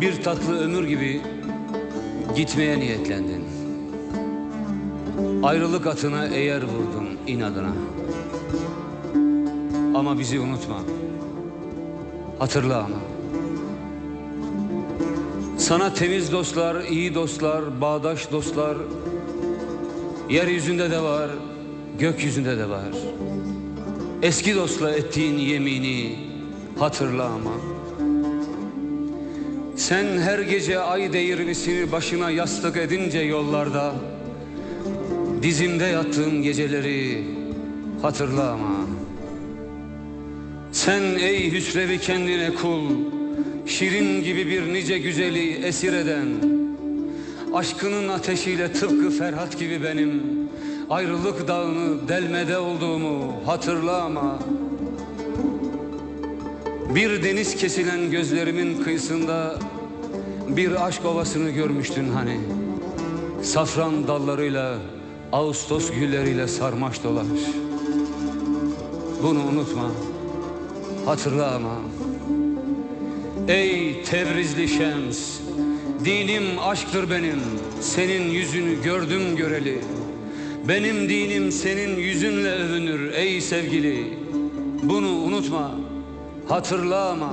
Bir tatlı ömür gibi gitmeye niyetlendin. Ayrılık atına eğer vurdun inadına. Ama bizi unutma. Hatırla ama. Sana temiz dostlar, iyi dostlar, bağdaş dostlar yeryüzünde de var, gökyüzünde de var. Eski dostla ettiğin yemini hatırla ama. Sen her gece ay değirmesini başına yastık edince yollarda Dizimde yattığın geceleri hatırla ama Sen ey hüsrevi kendine kul Şirin gibi bir nice güzeli esir eden Aşkının ateşiyle tıpkı Ferhat gibi benim Ayrılık dağını delmede olduğumu hatırla ama bir deniz kesilen gözlerimin kıyısında bir aşk ovasını görmüştün hani. Safran dallarıyla, Ağustos gülleriyle sarmaş dolaş. Bunu unutma, hatırla ama. Ey Tebrizli Şems, dinim aşktır benim, senin yüzünü gördüm göreli. Benim dinim senin yüzünle övünür ey sevgili. Bunu unutma, hatırla ama.